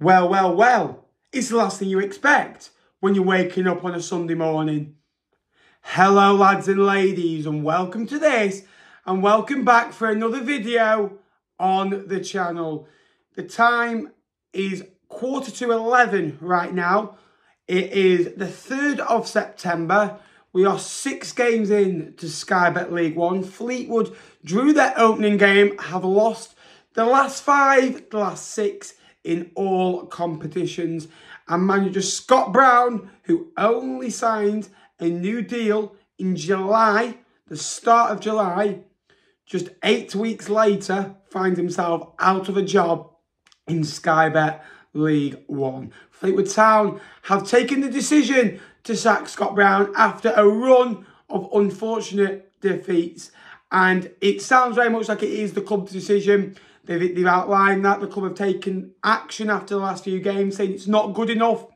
Well, well, well, it's the last thing you expect when you're waking up on a Sunday morning. Hello, lads and ladies, and welcome to this, and welcome back for another video on the channel. The time is quarter to 11 right now. It is the 3rd of September. We are six games in to Sky Bet League One. Fleetwood drew their opening game, have lost the last five, the last six, in all competitions. And manager Scott Brown, who only signed a new deal in July, the start of July, just eight weeks later, finds himself out of a job in Sky Bet League One. Fleetwood Town have taken the decision to sack Scott Brown after a run of unfortunate defeats. And it sounds very much like it is the club's decision. They've, they've outlined that the club have taken action after the last few games, saying it's not good enough.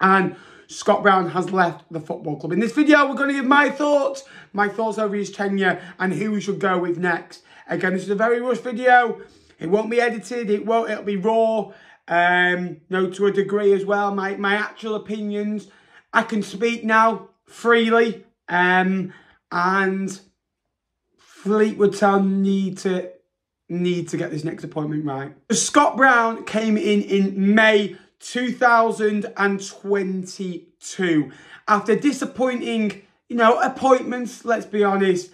And Scott Brown has left the football club. In this video, we're going to give my thoughts, my thoughts over his tenure and who we should go with next. Again, this is a very rushed video. It won't be edited. It won't. It'll be raw. Um, you know, to a degree as well. My my actual opinions. I can speak now freely. Um, and Fleetwood Town need to need to get this next appointment right. Scott Brown came in in May 2022 after disappointing, you know, appointments, let's be honest,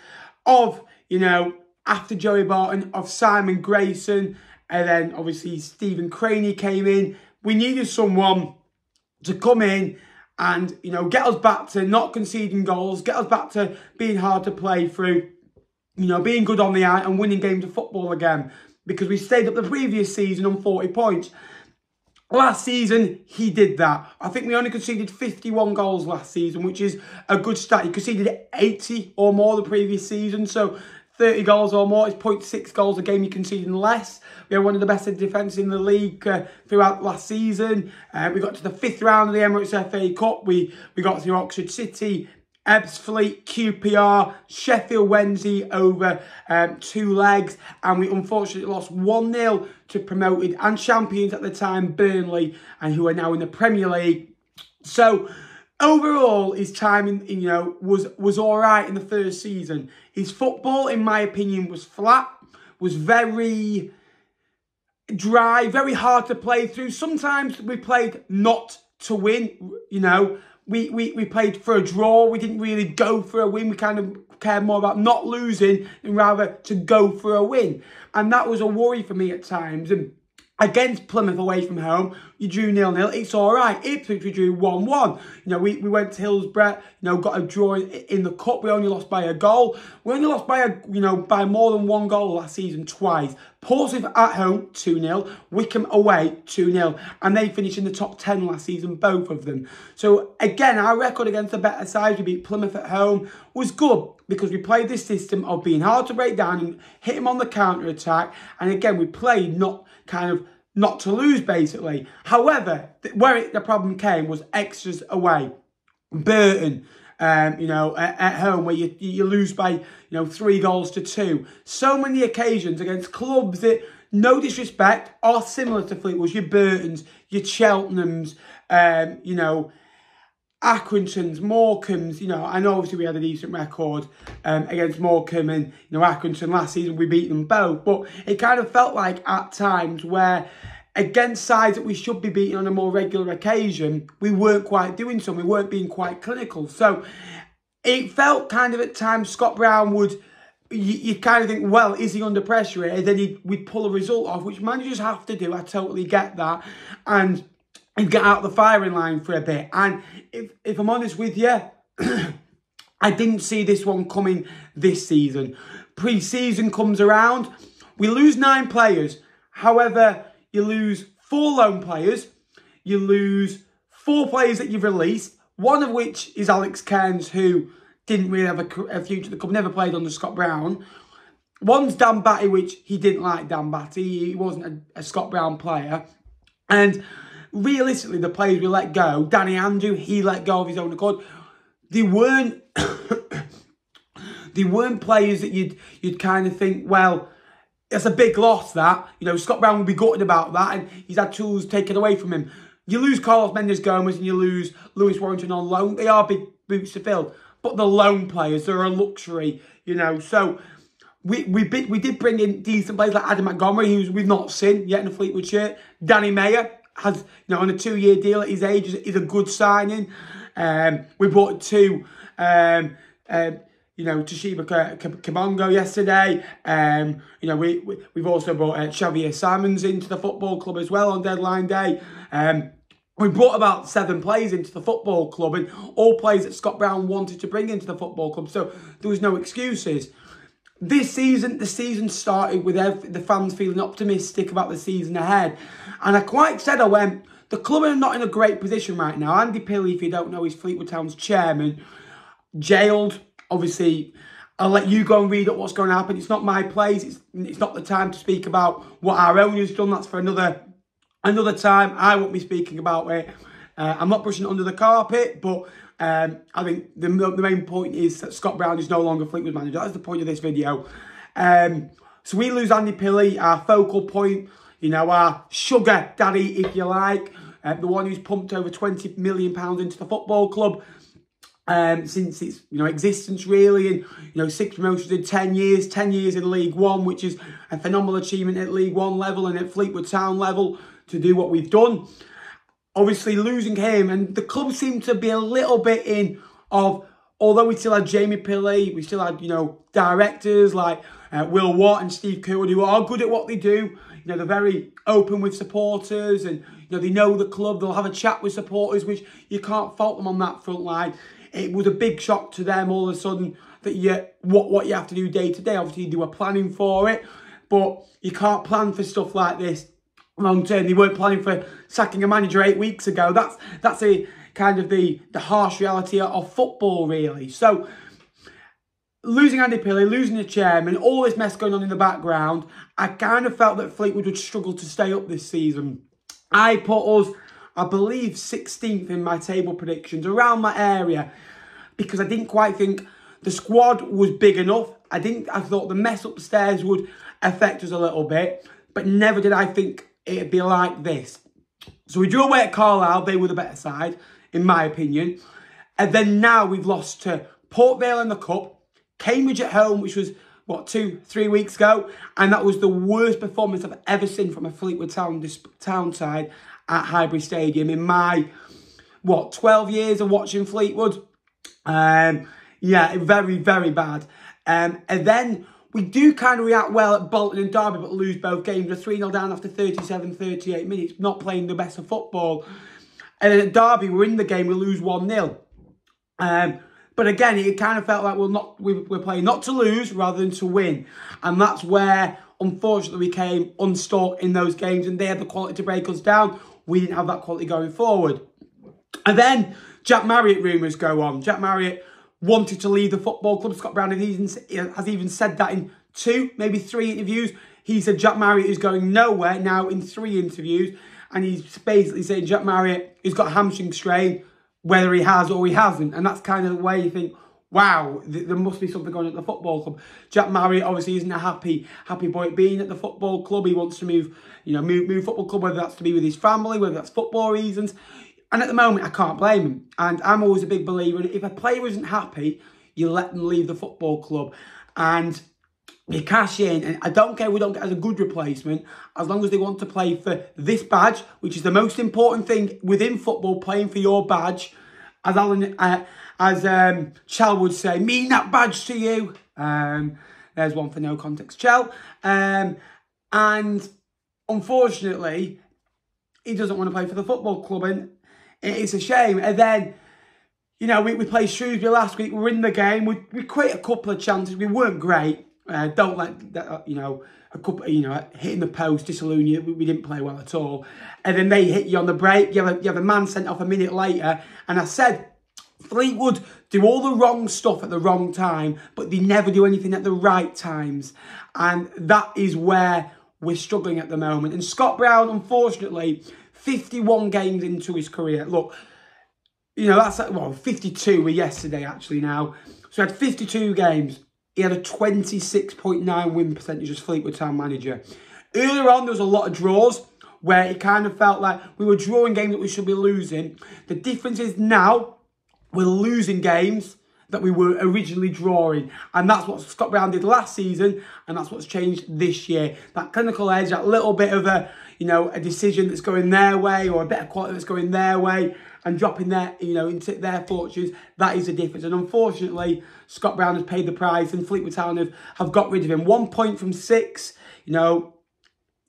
of, you know, after Joey Barton, of Simon Grayson, and then obviously Stephen Crainey came in. We needed someone to come in and, you know, get us back to not conceding goals, get us back to being hard to play through you know, being good on the eye and winning games of football again because we stayed up the previous season on 40 points. Last season, he did that. I think we only conceded 51 goals last season, which is a good stat. He conceded 80 or more the previous season, so 30 goals or more. It's 0.6 goals a game you conceding less. We had one of the best defences in the league uh, throughout last season. Uh, we got to the fifth round of the Emirates FA Cup. We, we got through Oxford City, Ebbsfleet, QPR, Sheffield Wednesday over um, two legs. And we unfortunately lost 1-0 to promoted and champions at the time, Burnley, and who are now in the Premier League. So overall, his time, in, you know, was, was all right in the first season. His football, in my opinion, was flat, was very dry, very hard to play through. Sometimes we played not to win, you know, we, we, we played for a draw. We didn't really go for a win. We kind of cared more about not losing and rather to go for a win. And that was a worry for me at times. And against Plymouth away from home, you drew nil-nil. It's all right. Ipswich, we drew 1-1. You know, we, we went to Hillsborough, you know, got a draw in, in, the cup. We only lost by a goal. We only lost by, a you know, by more than one goal last season twice. Portsmouth at home, 2-0. Wycombe away, 2-0. And they finished in the top 10 last season, both of them. So, again, our record against the better sides, we beat Plymouth at home, was good because we played this system of being hard to break down and hit him on the counter-attack. And again, we played not kind of not to lose, basically. However, where it, the problem came was extras away. Burton, um, you know, at, at, home where you, you lose by, you know, three goals to two. So many occasions against clubs that, no disrespect, are similar to Fleetwood. Your Burtons, your Cheltenhams, um, you know, Accringtons, Morecambes, you know, I know obviously we had a decent record um, against Morecambe and, you know, Accrington last season, we beat them both. But it kind of felt like at times where against sides that we should be beating on a more regular occasion, we weren't quite doing so. We weren't being quite clinical. So it felt kind of at times Scott Brown would, you, you kind of think, well, is he under pressure? And then he'd, we'd pull a result off, which managers have to do. I totally get that. And and get out the firing line for a bit. And if, if I'm honest with you, I didn't see this one coming this season. Pre-season comes around, we lose nine players. However, you lose four loan players, you lose four players that you've released, one of which is Alex Cairns, who didn't really have a, a future the club, never played under Scott Brown. One's Dan Batty, which he didn't like Dan Batty. He wasn't a, a Scott Brown player. And realistically, the players we let go, Danny Andrew, he let go of his own accord. They weren't, they weren't players that you'd you'd kind of think, well, it's a big loss that. You know, Scott Brown will be gutted about that and he's had tools taken away from him. You lose Carlos Mendes Gomes and you lose Lewis Warrington on loan. They are big boots to fill. But the loan players, they're a luxury, you know. So we we we did bring in decent players like Adam Montgomery, who we've not seen yet in a Fleetwood shirt. Danny Mayor has, you know, on a two-year deal at his age is, is a good signing. Um, we brought two, um, um, you know, Toshiba Kabongo yesterday. Um, you know, we, we, have also brought uh, Xavier Simons into the football club as well on deadline day. Um, we brought about seven players into the football club and all players that Scott Brown wanted to bring into the football club. So there was no excuses. This season, the season started with the fans feeling optimistic about the season ahead. And I quite said I went, the club are not in a great position right now. Andy Pilley, if you don't know, is Fleetwood Town's chairman, jailed. Obviously, I'll let you go and read up what's going to happen. It's not my place. It's, it's not the time to speak about what our owner's done. That's for another another time. I won't be speaking about it. Uh, I'm not brushing it under the carpet, but um, I think the, the main point is that Scott Brown is no longer Fleetwood manager. That's the point of this video. Um, so we lose Andy Pilley, our focal point you know, our sugar daddy, if you like, uh, the one who's pumped over 20 million pounds into the football club um, since its you know existence really and you know six promotions in 10 years 10 years in League One which is a phenomenal achievement at League One level and at Fleetwood Town level to do what we've done obviously losing him and the club seemed to be a little bit in of although we still had Jamie Pilley we still had you know directors like uh, Will Watt and Steve Curwood who are good at what they do you know, they're very open with supporters and, you know, they know the club. They'll have a chat with supporters, which you can't fault them on that front line. It was a big shock to them all of a sudden that you what, what you have to do day to day. Obviously, they were planning for it, but you can't plan for stuff like this long term. They weren't planning for sacking a manager eight weeks ago. That's that's a kind of the, the harsh reality of football, really. So, losing Andy Pilley, losing the chairman, all this mess going on in the background, I kind of felt that Fleetwood would struggle to stay up this season. I put us, I believe, 16th in my table predictions, around my area, because I didn't quite think the squad was big enough. I didn't. I thought the mess upstairs would affect us a little bit, but never did I think it'd be like this. So we drew away at Carlisle. They were the better side, in my opinion. And then now we've lost to Port Vale in the Cup, Cambridge at home, which was, what, two, three weeks ago. And that was the worst performance I've ever seen from a Fleetwood Town, town side at Highbury Stadium in my, what, 12 years of watching Fleetwood. Um, yeah, very, very bad. Um, and then we do kind of react well at Bolton and Derby, but lose both games. We're 3-0 down after 37, 38 minutes, not playing the best of football. And then at Derby, we're in the game, we lose 1-0. Um, but again, it kind of felt like we're not we, we're playing not to lose rather than to win, and that's where unfortunately we came unstuck in those games, and they had the quality to break us down. We didn't have that quality going forward, and then Jack Marriott rumours go on. Jack Marriott wanted to leave the football club. Scott Brown has even, has even said that in two, maybe three interviews. He said Jack Marriott is going nowhere now in three interviews. And he's basically saying Jack Marriott has got a hamstring strain whether he has or he hasn't. And that's kind of the way you think, wow, th there must be something going on at the football club. Jack Marriott obviously isn't a happy happy boy being at the football club. He wants to move, you know, move, move football club, whether that's to be with his family, whether that's football reasons. And at the moment, I can't blame him. And I'm always a big believer if a player isn't happy, you let them leave the football club. And you cash in, and I don't care we don't get as a good replacement, as long as they want to play for this badge, which is the most important thing within football, playing for your badge. As Alan, uh, as um, Chell would say, mean that badge to you. Um, there's one for no context, Chell. Um, and unfortunately, he doesn't want to play for the football club, and it's a shame. And then, you know, we, we played Shrewsbury last week, we were in the game, we, we created a couple of chances, we weren't great. Uh, don't let that, uh, you know a couple, you know, hitting the post, disillusion you. We, we, didn't play well at all, and then they hit you on the break. You have a, you have a man sent off a minute later, and I said Fleetwood do all the wrong stuff at the wrong time, but they never do anything at the right times, and that is where we're struggling at the moment. And Scott Brown, unfortunately, 51 games into his career. Look, you know that's well 52 were yesterday actually now. So he had 52 games. he had a 26.9 win percentage as Fleetwood Town manager. Earlier on, there was a lot of draws where it kind of felt like we were drawing games that we should be losing. The difference is now we're losing games that we were originally drawing. And that's what Scott Brown did last season, and that's what's changed this year. That clinical edge, that little bit of a, you know, a decision that's going their way or a of quality that's going their way and dropping their, you know, into their fortunes, that is the difference. And unfortunately, Scott Brown has paid the price and Fleetwood Town have, have got rid of him. One point from six, you know,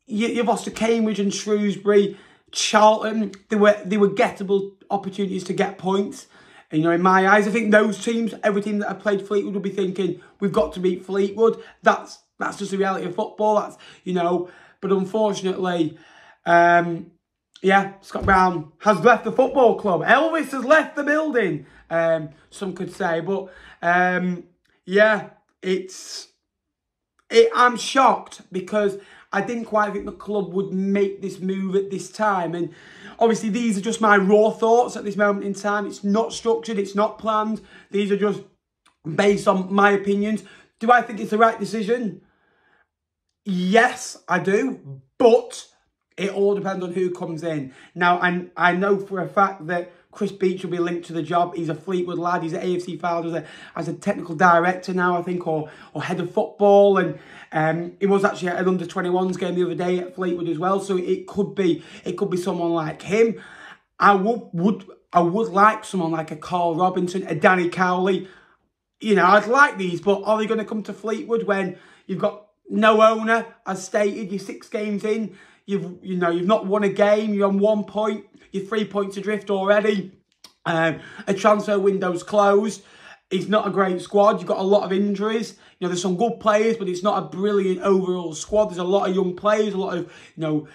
you, you've lost to Cambridge and Shrewsbury, Charlton. They were, they were gettable opportunities to get points. And, you know, in my eyes, I think those teams, every team that have played Fleetwood will be thinking, we've got to beat Fleetwood. That's that's just the reality of football. That's, you know, but unfortunately, um, yeah, Scott Brown has left the football club. Elvis has left the building, um, some could say. But, um, yeah, it's... It, I'm shocked because I didn't quite think the club would make this move at this time. And obviously, these are just my raw thoughts at this moment in time. It's not structured, it's not planned. These are just based on my opinions. Do I think it's the right decision? Yes, I do. But it all depends on who comes in. Now, I, I know for a fact that Chris Beech will be linked to the job. He's a Fleetwood lad. He's at AFC Fylde as a, as a technical director now, I think, or, or head of football. And um, he was actually at an under-21s game the other day at Fleetwood as well. So it could be it could be someone like him. I would, would I would like someone like a Carl Robinson, a Danny Cowley. You know, I'd like these, but are they going to come to Fleetwood when you've got no owner, as stated, you're six games in, you've you know you've not won a game, you're on one point, you're three points adrift already. Um, a transfer window's closed. It's not a great squad. You've got a lot of injuries. You know, there's some good players, but it's not a brilliant overall squad. There's a lot of young players, a lot of you know,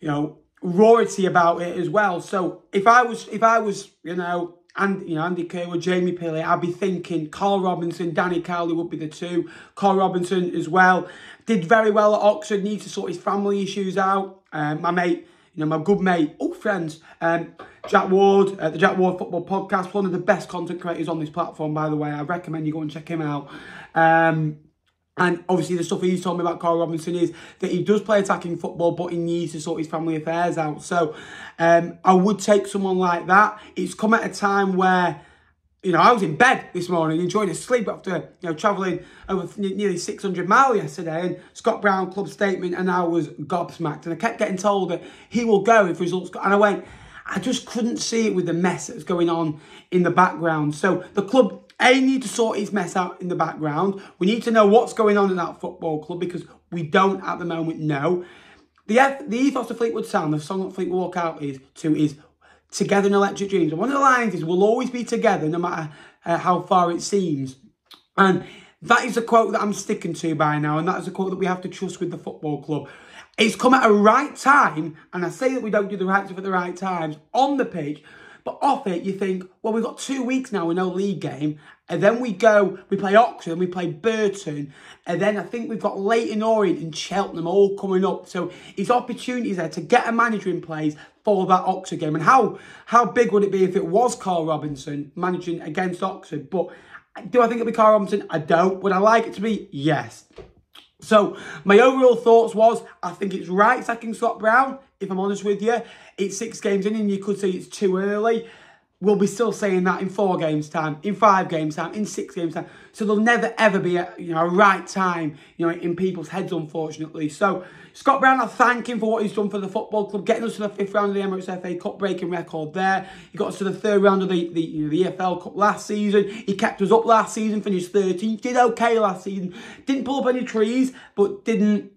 you know, royalty about it as well. So if I was, if I was, you know, and you know Andy Curwood, Jamie Pilley, I'd be thinking Carl Robinson, Danny Cowley would be the two. Carl Robinson as well did very well at Oxford. Needs to sort his family issues out. Um, my mate, you know, my good mate, oh friends, um, Jack Ward, uh, the Jack Ward Football Podcast, one of the best content creators on this platform, by the way. I recommend you go and check him out. Um, and obviously the stuff he's told me about Carl Robinson is that he does play attacking football, but he needs to sort his family affairs out. So um, I would take someone like that. It's come at a time where, you know, I was in bed this morning enjoying a sleep after, you know, travelling over nearly 600 miles yesterday. And Scott Brown club statement and I was gobsmacked. And I kept getting told that he will go if results go. And I went, I just couldn't see it with the mess that's going on in the background. So the club a need to sort his mess out in the background. We need to know what's going on in that football club because we don't at the moment know. The, the ethos of Fleetwood Town, the song that Fleetwood Walk Out is to is together in electric dreams. And one of the lines is we'll always be together no matter uh, how far it seems. And that is a quote that I'm sticking to by now. And that is a quote that we have to trust with the football club. It's come at a right time. And I say that we don't do the right stuff at the right times on the pitch. But off it, you think, well, we've got two weeks now with no league game. And then we go, we play Oxford, we play Burton. And then I think we've got Leyton Orient and Cheltenham all coming up. So it's opportunities there to get a manager in place for that Oxford game. And how, how big would it be if it was Carl Robinson managing against Oxford? But do I think it'll be Carl Robinson? I don't. Would I like it to be? Yes. So my overall thoughts was, I think it's right sacking Scott Brown, if I'm honest with you. It's six games in and you could say it's too early. We'll be still saying that in four games time, in five games time, in six games time. So there'll never ever be a you know a right time, you know, in people's heads, unfortunately. So Scott Brown, I thank him for what he's done for the football club, getting us to the fifth round of the Emirates FA Cup, breaking record there. He got us to the third round of the, the, you know, the EFL Cup last season. He kept us up last season, finished 13th, did okay last season. Didn't pull up any trees, but didn't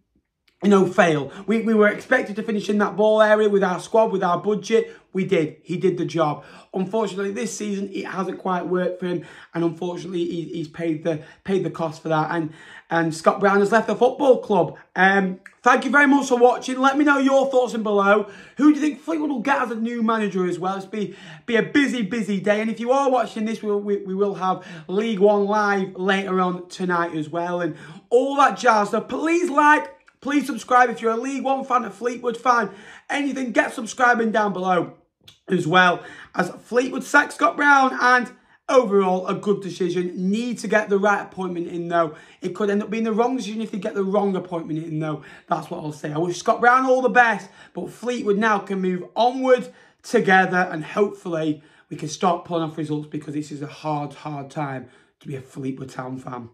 you know, fail. We, we were expected to finish in that ball area with our squad, with our budget. We did. He did the job. Unfortunately, this season, it hasn't quite worked for him. And unfortunately, he, he's paid the paid the cost for that. And and Scott Brown has left the football club. Um, thank you very much for watching. Let me know your thoughts in below. Who do you think Fleetwood will get as a new manager as well? It's be, be a busy, busy day. And if you are watching this, we, we, we will have League One live later on tonight as well. And all that jazz. So please like, Please subscribe if you're a League One fan, a Fleetwood fan, anything, get subscribing down below as well as Fleetwood sack Scott Brown and Overall, a good decision. Need to get the right appointment in, though. It could end up being the wrong decision if they get the wrong appointment in, though. That's what I'll say. I wish Scott Brown all the best, but Fleetwood now can move onward together and hopefully we can start pulling off results because this is a hard, hard time to be a Fleetwood Town fan.